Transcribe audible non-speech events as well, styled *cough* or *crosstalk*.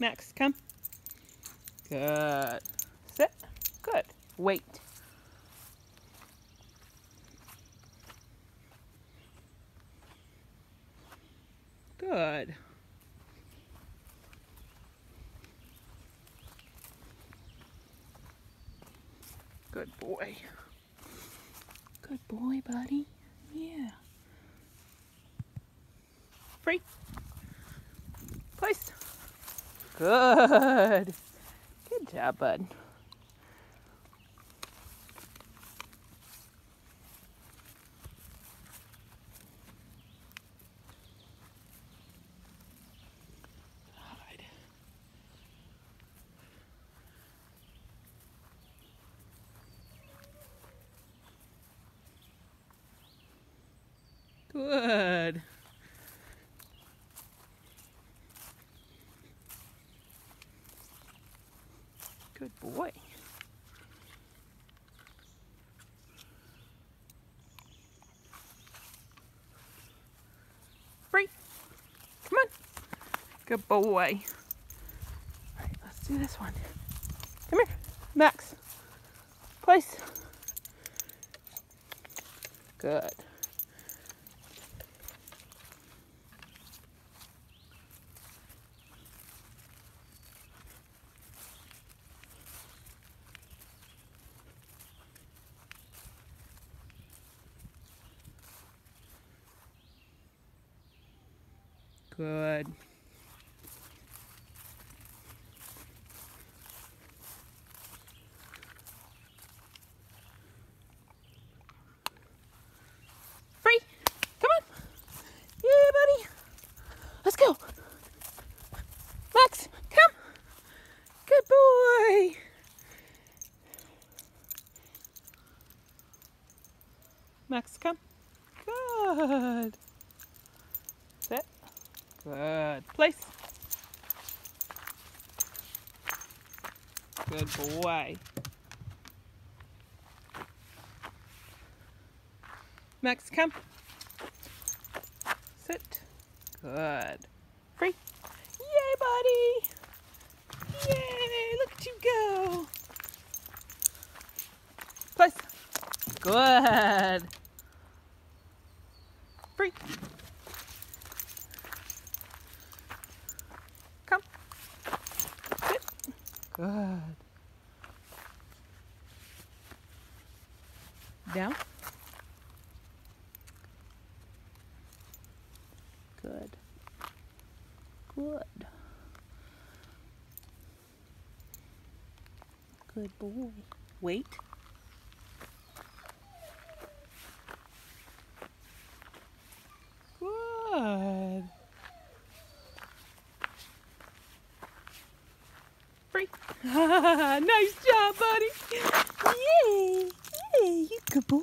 Max, come. Good. Sit. Good. Wait. Good. Good boy. Good boy, buddy. Yeah. Free. Place. Good. Good job, bud. Hide. Good. Good boy. Free. Come on. Good boy. All right, let's do this one. Come here. Max. Place. Good. Good. Free. Come on. Yeah, buddy. Let's go. Max, come. Good boy. Max, come. Good. Sit. Good. Place. Good boy. Max, come. Sit. Good. Free. Yay, buddy. Yay, look at you go. Place. Good. Free. Come. Sit. Good. Down. Good. Good. Good boy. Wait. Good. Free. *laughs* nice job, buddy. Yay. Yay. You good boy.